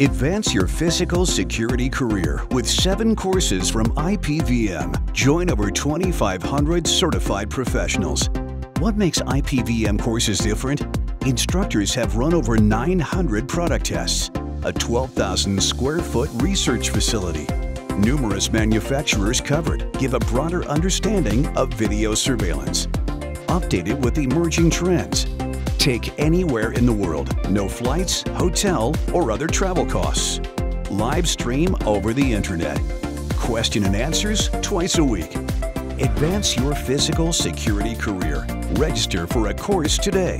Advance your physical security career with seven courses from IPVM. Join over 2,500 certified professionals. What makes IPVM courses different? Instructors have run over 900 product tests, a 12,000 square foot research facility, numerous manufacturers covered give a broader understanding of video surveillance. Updated with emerging trends. Take anywhere in the world, no flights, hotel, or other travel costs. Live stream over the internet. Question and answers twice a week. Advance your physical security career. Register for a course today.